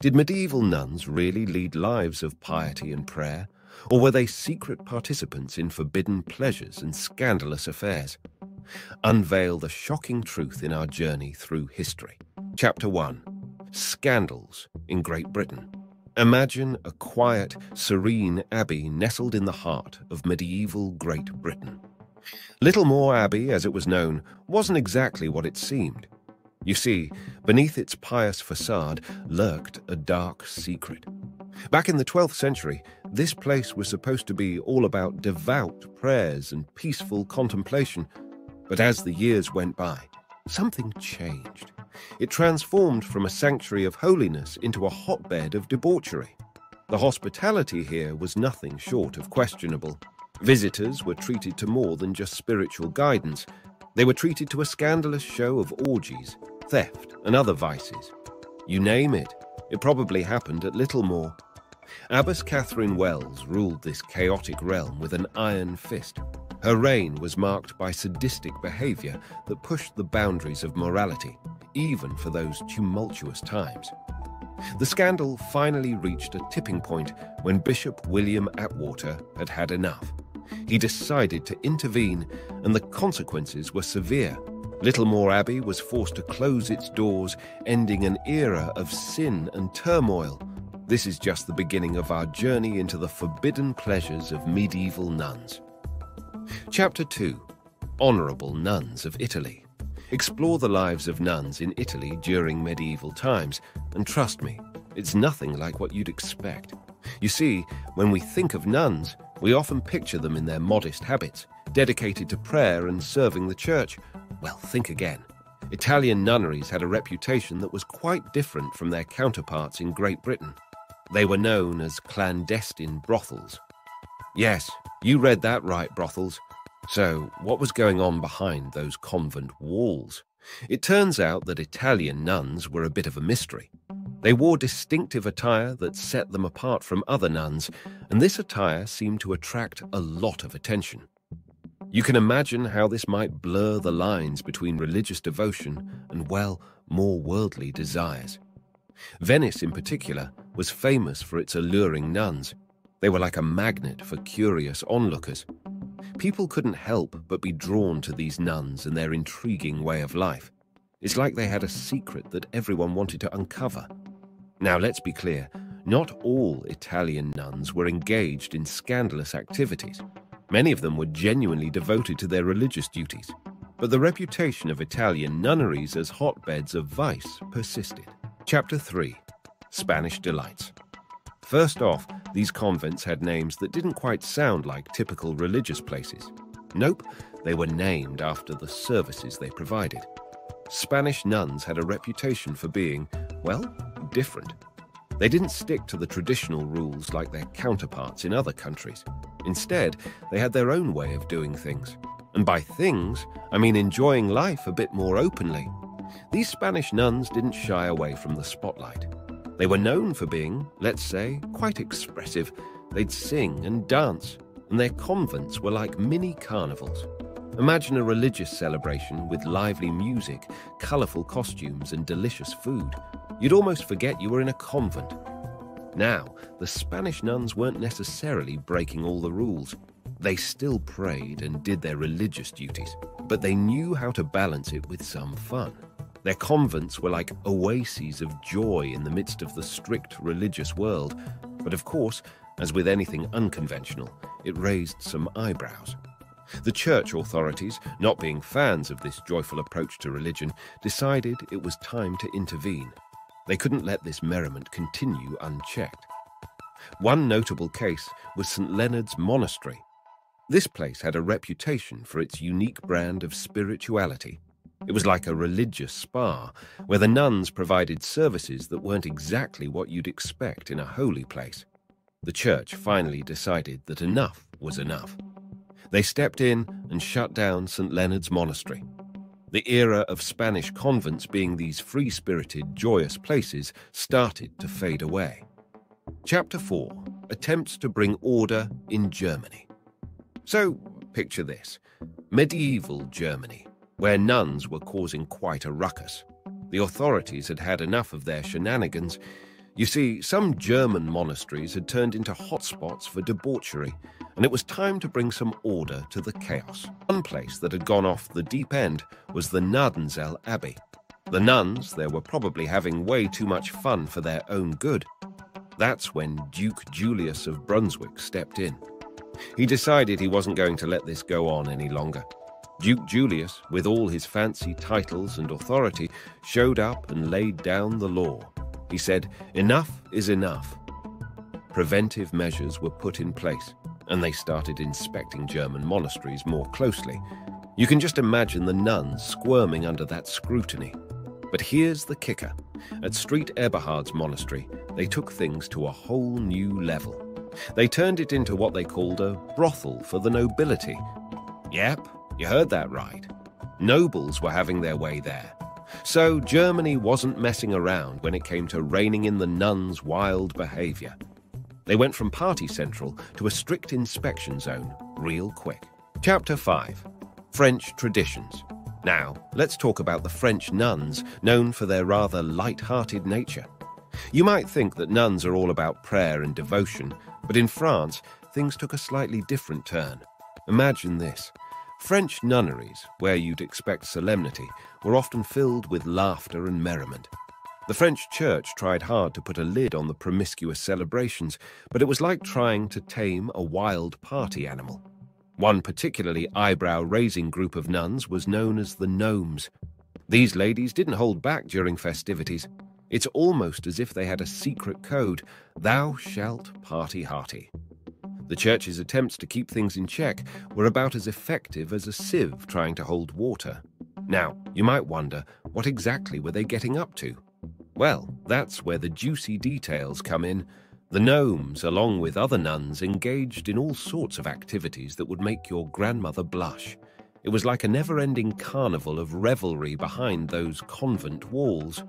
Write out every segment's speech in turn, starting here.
Did medieval nuns really lead lives of piety and prayer, or were they secret participants in forbidden pleasures and scandalous affairs? Unveil the shocking truth in our journey through history. Chapter 1 Scandals in Great Britain. Imagine a quiet, serene abbey nestled in the heart of medieval Great Britain. Littlemore Abbey, as it was known, wasn't exactly what it seemed. You see, beneath its pious facade lurked a dark secret. Back in the 12th century, this place was supposed to be all about devout prayers and peaceful contemplation. But as the years went by, something changed. It transformed from a sanctuary of holiness into a hotbed of debauchery. The hospitality here was nothing short of questionable. Visitors were treated to more than just spiritual guidance. They were treated to a scandalous show of orgies, theft, and other vices. You name it, it probably happened at Littlemore. Abbess Catherine Wells ruled this chaotic realm with an iron fist. Her reign was marked by sadistic behavior that pushed the boundaries of morality, even for those tumultuous times. The scandal finally reached a tipping point when Bishop William Atwater had had enough. He decided to intervene, and the consequences were severe. Littlemore Abbey was forced to close its doors, ending an era of sin and turmoil. This is just the beginning of our journey into the forbidden pleasures of medieval nuns. Chapter 2 Honourable Nuns of Italy. Explore the lives of nuns in Italy during medieval times, and trust me, it's nothing like what you'd expect. You see, when we think of nuns, we often picture them in their modest habits, dedicated to prayer and serving the church. Well, think again. Italian nunneries had a reputation that was quite different from their counterparts in Great Britain. They were known as clandestine brothels. Yes, you read that right, brothels. So, what was going on behind those convent walls? It turns out that Italian nuns were a bit of a mystery. They wore distinctive attire that set them apart from other nuns, and this attire seemed to attract a lot of attention. You can imagine how this might blur the lines between religious devotion and, well, more worldly desires. Venice, in particular, was famous for its alluring nuns. They were like a magnet for curious onlookers. People couldn't help but be drawn to these nuns and their intriguing way of life. It's like they had a secret that everyone wanted to uncover. Now, let's be clear not all Italian nuns were engaged in scandalous activities. Many of them were genuinely devoted to their religious duties. But the reputation of Italian nunneries as hotbeds of vice persisted. Chapter 3 Spanish Delights. First off, these convents had names that didn't quite sound like typical religious places. Nope, they were named after the services they provided. Spanish nuns had a reputation for being, well, different. They didn't stick to the traditional rules like their counterparts in other countries. Instead, they had their own way of doing things. And by things, I mean enjoying life a bit more openly. These Spanish nuns didn't shy away from the spotlight. They were known for being, let's say, quite expressive. They'd sing and dance, and their convents were like mini carnivals. Imagine a religious celebration with lively music, colourful costumes, and delicious food. You'd almost forget you were in a convent. Now, the Spanish nuns weren't necessarily breaking all the rules. They still prayed and did their religious duties, but they knew how to balance it with some fun. Their convents were like oases of joy in the midst of the strict religious world. But of course, as with anything unconventional, it raised some eyebrows. The church authorities, not being fans of this joyful approach to religion, decided it was time to intervene. They couldn't let this merriment continue unchecked. One notable case was St. Leonard's Monastery. This place had a reputation for its unique brand of spirituality. It was like a religious spa, where the nuns provided services that weren't exactly what you'd expect in a holy place. The church finally decided that enough was enough. They stepped in and shut down St. Leonard's Monastery. The era of Spanish convents being these free spirited, joyous places started to fade away. Chapter 4 Attempts to Bring Order in Germany. So, picture this medieval Germany, where nuns were causing quite a ruckus. The authorities had had enough of their shenanigans. You see, some German monasteries had turned into hotspots for debauchery, and it was time to bring some order to the chaos. One place that had gone off the deep end was the Nardenzell Abbey. The nuns there were probably having way too much fun for their own good. That's when Duke Julius of Brunswick stepped in. He decided he wasn't going to let this go on any longer. Duke Julius, with all his fancy titles and authority, showed up and laid down the law. He said, Enough is enough. Preventive measures were put in place, and they started inspecting German monasteries more closely. You can just imagine the nuns squirming under that scrutiny. But here's the kicker. At St. Eberhard's monastery, they took things to a whole new level. They turned it into what they called a brothel for the nobility. Yep, you heard that right. Nobles were having their way there. So Germany wasn't messing around when it came to reining in the nuns' wild behavior. They went from party central to a strict inspection zone real quick. Chapter 5 French Traditions now, let's talk about the French nuns, known for their rather light-hearted nature. You might think that nuns are all about prayer and devotion, but in France, things took a slightly different turn. Imagine this. French nunneries, where you'd expect solemnity, were often filled with laughter and merriment. The French church tried hard to put a lid on the promiscuous celebrations, but it was like trying to tame a wild party animal. One particularly eyebrow-raising group of nuns was known as the Gnomes. These ladies didn't hold back during festivities. It's almost as if they had a secret code, thou shalt party hearty. The church's attempts to keep things in check were about as effective as a sieve trying to hold water. Now, you might wonder, what exactly were they getting up to? Well, that's where the juicy details come in. The gnomes, along with other nuns, engaged in all sorts of activities that would make your grandmother blush. It was like a never-ending carnival of revelry behind those convent walls.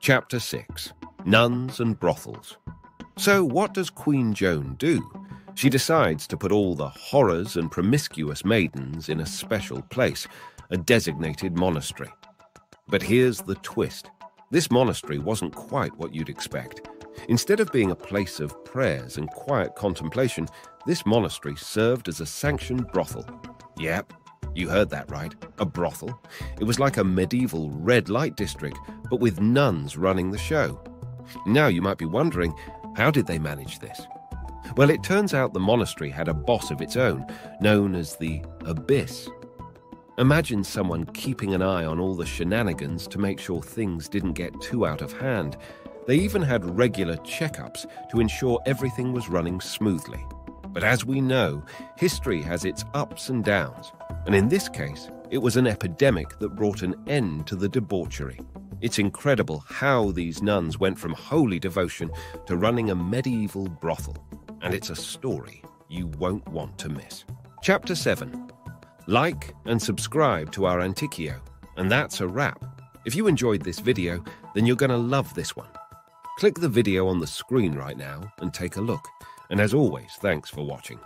Chapter 6 Nuns and Brothels So what does Queen Joan do? She decides to put all the horrors and promiscuous maidens in a special place, a designated monastery. But here's the twist. This monastery wasn't quite what you'd expect. Instead of being a place of prayers and quiet contemplation, this monastery served as a sanctioned brothel. Yep, you heard that right, a brothel. It was like a medieval red light district, but with nuns running the show. Now you might be wondering, how did they manage this? Well, it turns out the monastery had a boss of its own, known as the Abbess. Imagine someone keeping an eye on all the shenanigans to make sure things didn't get too out of hand. They even had regular checkups to ensure everything was running smoothly. But as we know, history has its ups and downs, and in this case, it was an epidemic that brought an end to the debauchery. It's incredible how these nuns went from holy devotion to running a medieval brothel, and it's a story you won't want to miss. Chapter 7 Like and subscribe to our Antiquio, and that's a wrap. If you enjoyed this video, then you're going to love this one. Click the video on the screen right now and take a look. And as always, thanks for watching.